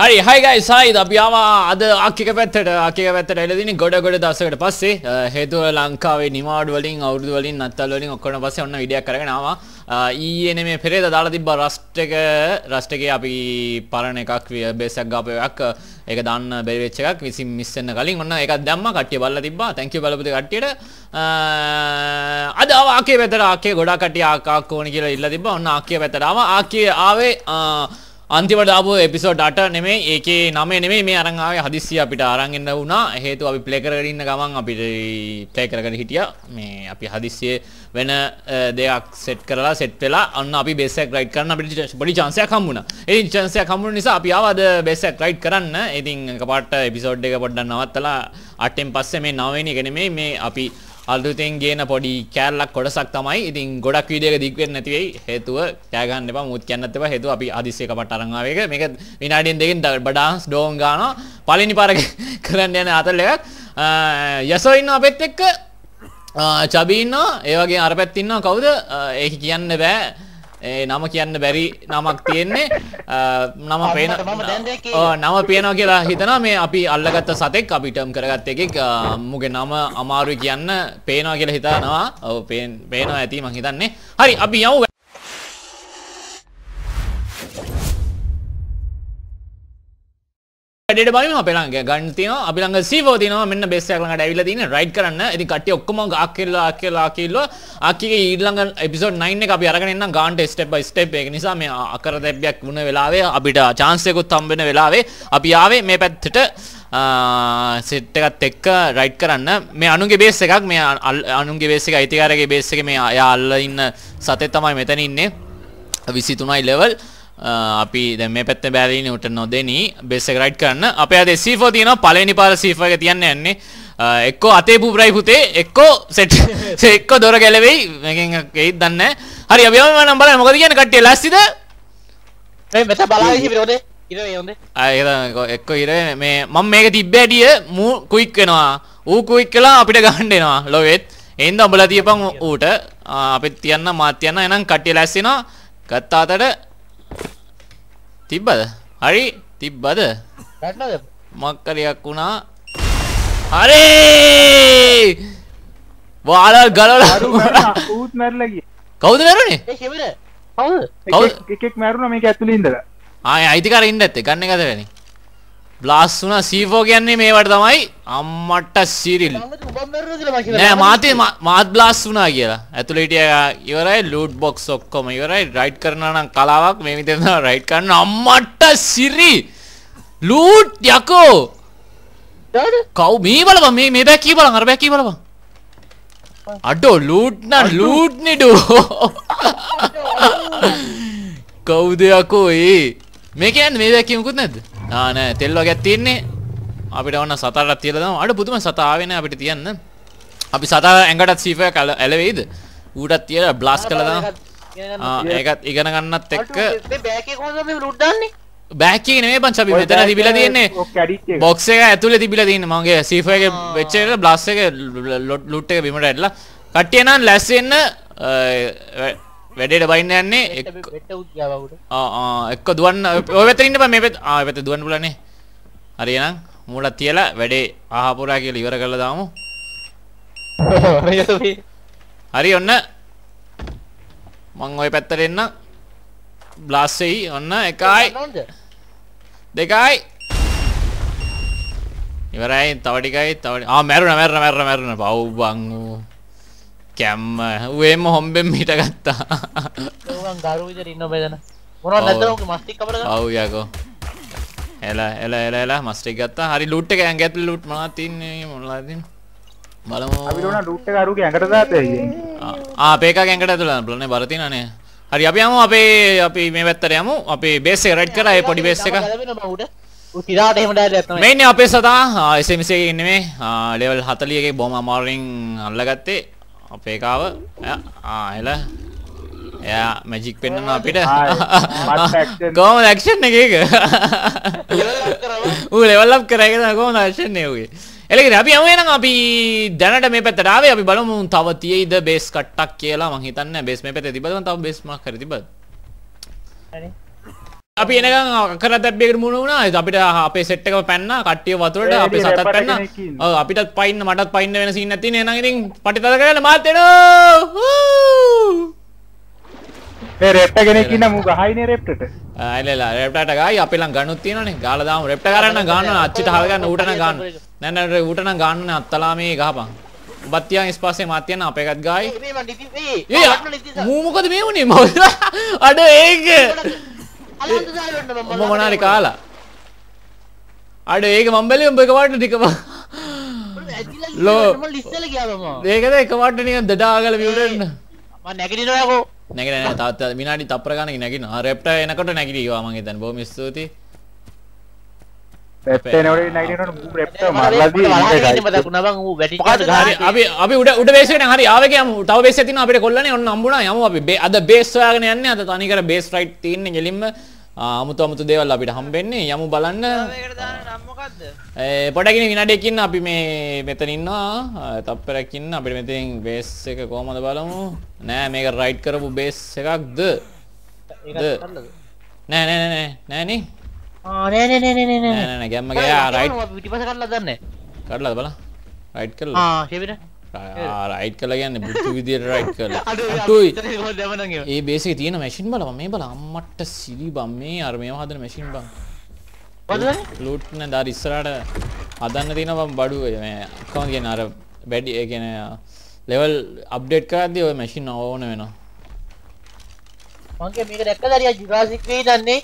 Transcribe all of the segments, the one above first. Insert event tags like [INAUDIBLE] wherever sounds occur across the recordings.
හරි හයිගයි සයිද අපියාවා අද අක්කික පැත්තට. අකික පැත්තට එලදිනි ගොඩ ගොඩ දසකට පස්සේ. හේතුව ලංකාවේ නිමාඩු වලින් අවුරුදු වලින් නත්තල් වලින් ඔක්කොන පස්සේ ඔන්න විඩියක් කරගෙනවා ඊයන මේ පෙරේද දාලා තිබ්බ රස්ටක රස්ටක අපි පරණ එකක් බේසක් ගාපයක් ඒක දන්න බැරිවෙච්ච එකක්. විසින් මිස්සන්න කලින් ඔන්න එක දැම්ම. කට්ටිය බල්ල තිබා තැංකි බලපති කට්ටියට. අද ආකේ පැතර ආකේ ගොඩා කටිය ආකාක් ඕනි කියලා ඉල්ල තිබ ඔන්න ආකිය පැතරාව ආකිය ආවේ අන්තිමට දාපු එපිසෝඩ් අට නෙමේ ඒකේ නම නෙමේ මේ අරංආවේ හදිස්සිය අපිට අරන්ගෙන්න්න වුණා. හේතු අපි ප්ලේ කරගෙන ඉන්න ගමන් අපිට ප්ලේ කරගෙන හිටිය. මේ අපි හදිස්සිය වෙන දෙයක් සෙට් කරලා සෙට් වෙලා අන්න අපි බෙසක් රයිට් කරන්න අපිට බඩි චන්සයක් හම්බුණා. ඒ චන්සයක් හම්බුන නිසා අපි ආවද බෙසක් රයිට් කරන්න. ඉතින් එකපාරට එපිසෝඩ් එක පොඩ්ඩක් නවත්තලා අටෙන් පස්සේ මේ නවවෙනි එක නෙමේ මේ අපි අලුතෙන් ගේන පොඩි කෑල්ලක් කොටසක් තමයි. ඉතින් ගොඩක් වීඩියෝ එක දික් වෙන්නේ නැති වෙයි. හේතුව කෑ ගන්න එපා මුත් කියන්නත් එපා. හේතුව අපි හදිස්සිය කපට අරන් ආව. එක මේක විනාඩියෙන් දෙකකින් බඩාන්ස් ඩෝන් ගන්නවා පළවෙනි පාර [LAUGHS] කරන්න යන අතල් එකක්. යසෝ ඉන්නවා අපෙත් එක්ක. චබි ඉන්නවා. ඒ වගේ අර පැත්ත ඉන්නවා. කවුද? ඒක කියන්න බෑ. ඒ නම කියන්න බැරි නමක් තියෙන්නේ. [LAUGHS] නම පේන නම පේනවා කියලා හිතනවා. මේ අපි අල්ලගත්ත සතෙක් අපිටම් කරගත්ත එකෙක් මුගේ නම අමාරුයි කියන්න පේනවා කියලා හිතනවා. ඔව් පේනවා ඇති මං හිතන්නේ. හරි අපි යමු වැඩට බලම අපලංග ගන්න තින අපිළඟ සීෝ තින මෙන්න බෙස්සක්ලඟට ඇවිල තින රයි් කරන්න. ඇති කට ඔක්කම අක්කෙල්ලා අක්කෙල්ලා කිල්ල අක්ගේ ඊල්ළඟ එපිසෝඩ් නයින්න අපි අරගන්න ගාන්ට ස්ටප් ස්ටප් එක නිසා මේ අකර දැබ්යක් වුණ වෙලාවේ අපිට චාන්සයකුත් තම්බෙන වෙලාවේ අපි ආවේ මේ පැත්තට. සෙට්ටකත් එක්ක රයිට් කරන්න. මේ අනුගේ බේස් එකක්. මේ අනුගේ බේසික අයිතිකාරගේ බේස් එක මේ අයා අල්ල ඉන්න සතෙත් තමයි මෙතන ඉන්නේ. විසි තුනයි ලෙවල් අපි දැ මේ පැත්ත බැලීන උට නොදෙන. බෙස රයිට් කරන්න. අප අද සීෆෝ තියන පලනි පාල සීෆක තියන්න යන්නේ. එක්කෝ අතේ පුපරයි පුතේ. එක්කෝ සෙට් [LAUGHS] එක්ක දොර ගැලවෙයි. මේකෙයි දන්න හරි අභියම නම් බල මොකද කියන කට්ටිය? ලස්සිද? මෙත බලා විරෝධ. අය එක්ක ඉර මේ මම මේක තිබ්බැටිය මූ කුයික් වෙනවා. ඌ කුයික් කලා අපිට ගහන්ඩෙනවා ලොවෙත්. එන්ද ඔබල තියපං ඌට. අපිත් තියන්න මාත්‍යයන්න එනම් කට්ටිය ලැස්සෙනවා. ගත්තාතට තිබ්බද? හරි තිබ්බද? මක්කරයක් වුණා. හරි! වාල ගලල ඌත් මැරලගේ කවුද මැරුණේ? එකෙක් මැරුණ මේ ඇතුළ ඉඳලා. ආය අයිතිකර ඉන්න ඇත්තේ. ගන්න එකද වැනි බ්ලාස් වුණ සීෆෝ කියන්නේ මේවට තමයි අම්මට සිරිල්. නෑ මාතේ මාත් බ්ලාස් වුනා කියලා. ඇතුළටිය ඉවරයි ලූට් බොක්ස් ඔක්කොම ඉවරයි. රයිට් කරන නම් කලාවක් මේ විතර රයිට් කරන්න. අම්මට සිරි ලූට් යකෝ. කව් මේ බලපන් මේ මේ බැකී බලන් අර බැකී බලපන්. අඩෝ ලූට් නම් ලූට් නිඩු. කවුද යකෝ ඒ? මේ කියන්නේ මේ බැකී මුකුත් නැද්ද නෑ තෙල් වගේක් තියෙන්නේ. අපිට ඔන්න සතරක් තියලා දාමු. අඩ පුදුම සතා ආවේ නෑ අපිට තියන්න. අපි සතා ඇඟටත් සීෆයක් ඇලවෙයිද ඌටත් තියලා බ්ලාස්ට් කළා දාමු. ඒකත් ඉගෙන ගන්නත් එක්ක. බෑකේ කොහොමද ලුට් දාන්නේ බෑකේ නෙමෙයි බං අපි මෙතන තිබිලා තියෙන්නේ. බොක්ස් එක ඇතුලේ තිබිලා තියෙන්නේ. මගේ සීෆෝ එකේ වෙච්ච එක බ්ලාස්ට් එක ලුට් එක බිමට ඇදලා කට්ටිය නම් ලැස් වෙන්න වැඩේට බයින්න යන්නේ එක්ක දුවන්න බෑ මේ පැත්ත ආ පැත්ත දුවන්න පුළුවන්නේ හරියනම් මූලක් තියලා වැඩේ ආහපුරා කියලා ඉවර කරලා දාමු. හරි ඔන්න. මං ওই පැත්තට එන්න. බ්ලාස් වෙයි. ඔන්න එකයි. දෙකයි. ඉවරයි. තව ටිකයි තව ආ මැරුණා මැරුණා මැරුණා මැරුණා. පව් බං කැම්ම. උේම හොම්බෙන් මිට ගත්තා ගරු විතර ඉන්න බෙදන. මොනවද නැද්ද මස්තික් කපර ඔව් යකෝ. එල එල එල එල මස්ටික් ගත්තා. හරි ලුට් එක ඇඟ ඇතුලේ ලුට් මොනවද තින්නේ මොනවද තින්නේ බලමු. අපිට උනා ලුට් එක අරුගේ ඇඟට දාතේ ආ අපේ එකක් ඇඟට ඇතුලේ බලන්නේ බර තියනනේ හරි අපි යමු. අපේ අපි මේ පැත්තට යමු. අපේ බේස් එක රෙඩ් කරා ඒ පොඩි බේස් එක. තිරාට එහෙම ඩයලොග් තමයි මේ ඉන්නේ අපේ සතා. SMS එකේ ඉන්නේ මේ. ලෙවල් 40 එකේ බොම අමාරුවෙන් අල්ලගත්තේ අපේ කාව. ආ එල. එයා මැජික් පෙන්න්නන අපිට. කෝම ලක්ෂන් එක [LAUGHS] ඌ ලෙවල්ලක් කරගෙන කෝම දර්ශනය වගේ එලෙ අපි අමනම් අපි දැනට මේ පැතරාවේ අපි බලමු තව තියයිද බේස් කට්ටක් කියලා. මහිතන්න බේස් මේ පැත තිබල තව බේස්ම කර තිබ අපි එනකම් අකර දැබ්බයකට මුණ වුණා. අපිට අපේ සෙට් එකම පැන්න කට්ටිය වතුරට අපි සතත් පැන්න. ඔව් අපිටත් පයින්න මටත් පයින්න වෙන සීන් එකක් තියෙන එහෙනම් ඉතින් පටි තද කරලා මාත් එනවා! ඒ රෙප්ට කෙනෙක් ඉන්න මූ ගහයිනේ රෙප්ටට ඇලලා රෙප්ටට ගායි. අපි ලං ගනුත් තියෙනනේ ගාලා දාමු. රෙප්ට කරන්න ගන්න අච්චිට හව ගන්න ඌට නම් ගන්න. නෑ නෑ ඌට නම් ගන්න අත්තලා මේ ගහපන්. උඹත් තියන් ඉස්පස්සේ මාත් තියන්න අපේ එකත් ගායි. මේ මොකද මේ වුනේ? මොකද අඩ ඒක මම මොනාරි කාලා? අඩ ඒක මම බැලුවේ උඹ එකපාරට ටිකම ලෝ. ඒකද එකපාරට නිකන් දඩාගල විවුරෙන්න මම නැගිටිනවා යකෝ. නැගිටින නෑ තාත්තා විනාඩි තප්පර ගණනක නැගිටිනවා. රෙප්ට එනකොට නැගිටිවා මං හිතන්නේ. බොහොම ස්තුතියි. අපි අපි උඩ උඩ බේස් එකට හරි ආවේ ගියාමු තව බේස් තියෙනවා අපිට කොල්ලනේ. ඔන්න හම්බුණා. යමු අපි. අද බේස් හොයාගෙන යන්නේ අද තනිකර බේස් රයිට් තියෙන්නේ ගෙලින්ම. ආ, අමුතු අමුතු දේවල් අපිට හම්බෙන්නේ. යමු බලන්න. පොඩකින විනාඩියකින් අපි මේ මෙතන ඉන්නවා. තප්පරයක් ඉන්න. අපිට මෙතෙන් බේස් එක කොහමද බලමු? නෑ මේක රයිට් කරපු බේස් එකක්ද? නෑ නෑ නෑ නෑ නෑ නේ ආ නෑ නෑ නෑ. නෑ නෑ නෑ ගැම්ම ගෑ රයිට් පිටිපස කඩලා දාන්න. කඩලා බලන්න. රයිට් කරලා. ආ ෂේවිට රයිට් කළ ගන්න බුදු විදිර රයිට් කළ ඒ බේසේ තියෙන මැසින් බලම මේ බල අම්මට සිලි බම්. මේ අර්මය හදන මැසින් බං ලෝට්න දා ඉස්සරට අදන්න තියෙන බම් බඩුව. කම ගෙන අර වැඩි ගෙන ලෙවල් අප්ඩේට් කරදදි ඔය මැසින් ඕන වෙනවා. මගේ මේක දැක්ක දරිය ජුරාසික්වී දන්නේ.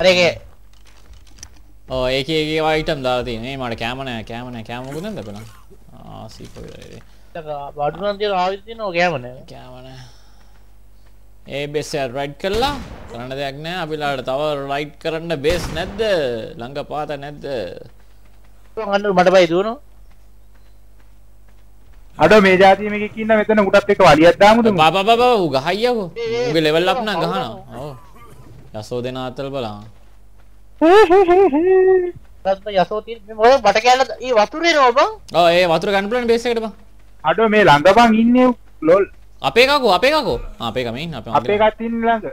අරගේ ඕ ඒකගේ වයිටම් දා තියනේ මට කෑමනෑ කෑමන කෑමකුදන් දෙපනා ආසීපොලේ බඩුනන්තිය ආවිතින ගෑමන කෑමන ඒ බෙස්ය රයිඩ් කරලා කරන්න දෙයක් නෑ අපිලාට තව රයිට් කරන්න බේස් නැද්ද? ළඟ පාත නැද්ද? හඩු මට බයි දුණු අඩ මේ ජාතිමක කියන්න මෙතන උටත් එක වලියත්දාමුද බබ බව ගහයියකු උගේ ලෙවල් ලක්න ගහන යසෝ දෙන අතල් බලා රත්න යසෝ තියෙන මේ මොකද බට කැල්ල ඒ වතුරේ නෝ බං. ඔව් ඒ වතුර ගන්න පුළුවන් බේස් එකට බං. අඩ මේ ළඟ බං ඉන්නේ ලොල්. අපේ කකෝ අපේ කකෝ. ආ අපේ කම ඉන්න අපේ අපේ. එකත් ඉන්නේ ළඟ.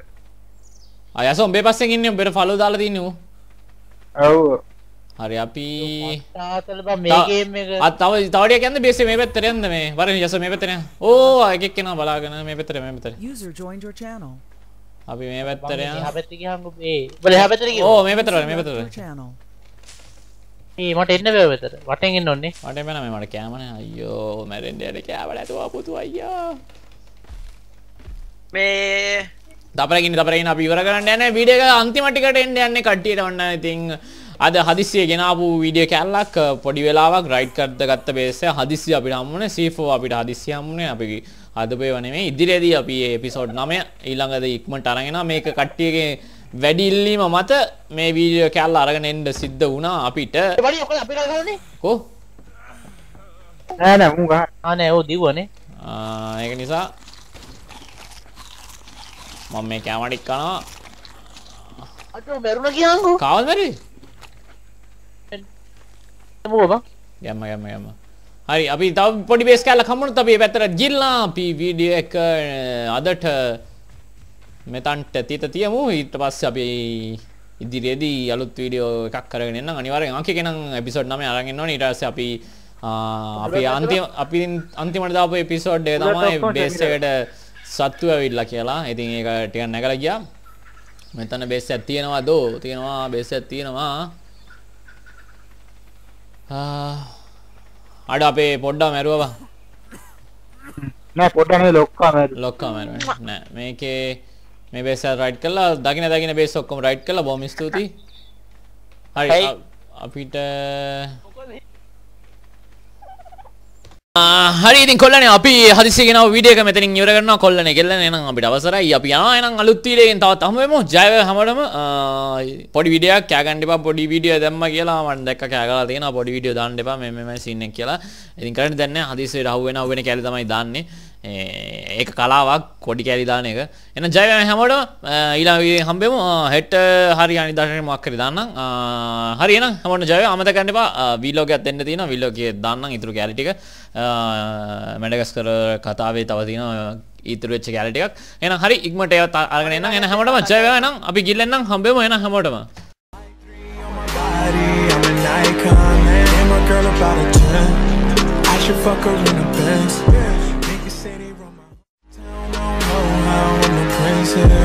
ආ යසෝ උඹේ පස්සෙන් ඉන්නේ උඹට ෆලෝ දාලා තින්නේ ඌ. ඔව්. හරි අපි තාතල බං මේ ගේම් එක. අත් තව තව ටිකක් යන්න බේස් එක මේ පැත්තට යන්න මේ. වරෙන් යසෝ මේ පැත්තට යන්න. ඕ එකෙක් කෙනා බලාගෙන මේ පැත්තට මේ පැත්තට. User joined your channel. අපි මේ පැත්තට යන්න. එහා පැත්තේ ගියාම ඒ බල එහා පැත්තට ගියා ඕ මේ පැත්තට වරෙන්, මේ පැත්තට channel. මට එන්න බවතර වටෙන් එන්න ඔන්නේ මට මෙන මට කෑමන අයෝ මැරෙන්ඩයට කෑවල ඇතුවා පුතු අයියා. මේ දපරගින් දපරගෙන අපි ඉවර කරන්න යන වීඩියක අන්තිමටිකට එන්න යන්නේ කට්ටියට ඔන්න ඉතින් අද හදිසිය ගෙනාපු වීඩිය කැල්ලක් පොඩි වෙලාවක් රයිට් කරද ගත්ත බේසය හදිසි අපිට අම්මුණ සීෆෝ අපිට හදිසි අම්මුණේ අපි අදපේ වනේ ඉදිරියේදී අපි එපිසෝඩ් 9 ඊළඟදී ඉක්මනට අරගෙන මේක කට්ටියගේ වැඩි ඉල්ලීම මත මේ වීඩියෝ කැල්ල අරගෙන එන්න සිද්ධ වුණා අපිට. ඒ වඩි ඔක්කොම අපේ ගහන්නේ? කො නෑ නෑ මූ ගහ ආ නෑ ඕ දිව්වනේ. ආ, ඒක නිසා මම මේ කැමටික් කනවා. අතෝ මැරුණ කියන්කෝ කවද මැරි මොකෝ බං ගැම්ම ගැම්ම ගැම්ම. හරි අපි තව පොඩි බේස් කෑල්ල කමුණුත් අපි පැත්තට ගිල්ලා අපි වීඩියෝ එක අදට මෙතන්ට තිත තියමු ඊට පස්සේ අපි ඉදිරියේදී අලුත් වීඩියෝ එකක් කරගෙන එන්න අනිවාර්යෙන් අංක කෙනම් එපිසෝඩ් 9 අරන් එන්න ඕනේ ඊට පස්සේ අපි අපි අන්තිම අපි අන්තිමට දාපු එපිසෝඩ් එක තමයි බේස් එකට සත්තු ඇවිල්ලා කියලා. ඉතින් ඒක ටිකක් නැගලා ගියා. මෙතන බේස් එකක් තියෙනවා දෝ තියෙනවා බේස් එකක් තියෙනවා. ආ අඩ අපේ පොඩ්ඩා මැරුවා බං. නෑ පොඩ්ඩක් නේ ලොක්කා මැරු ලොක්කා මැරුවා නෑ මේකේ මේ බේස් එක රයිට් කරලා දකින දකින බේස් ඔක්කොම රයිට් කරලා බොහොම ස්තුතියි. හරි අපිට හරි ඉතින් කොල්ලනේ අපි හදිස්සිය ගෙනාව වීඩියෝ එක මෙතනින් ඉවර කරනවා. කොල්ලනේ ගෙල්ලනේ එහෙනම් අපිට අවසරයි. අපි යනවා එහෙනම් අලුත් වීඩියෝ එකෙන් තවත් හමු වෙමු. ජය වේවා හැමෝටම පොඩි වීඩියෝ එකක් කෑ ගන්න එපා. පොඩි වීඩියෝ දැම්මා කියලා මම දැක්ක කෑ ගහලා තියෙනවා. පොඩි වීඩියෝ දාන්න එපා. මේ මේ සීන් එක කියලා. ඉතින් කරන්නේ දැන් නෑ. හදිස්සියට අහු වෙන අහු වෙන කැලේ තමයි දාන්නේ ඒක කලාවක් කොඩි කැරිදාන එක. එන ජයව හැමෝට ඊලා හම්බෙම. හෙට හරි අනිදර්ශන මක්කරි දන්න හරි එන හමට ජය අමත කැන්නවා විල්ලෝකයක් දෙන්න තියෙන විල්ලෝකය දන්න ඉතුරු කැලිටික මැඩගස් කර කතාවේ තවතින ඉතුරු වෙච්ච කැලිටිකක් එන හරි ඉක්මට ඒවත් අරගෙන එන්න එන හැමෝටම ජය වේවා නම් අපි ගිල්ලෙන්නම් හම්බෙමු. එන හැමෝටම. Girl about a 10 I should fuck her in a Benz yeah. easy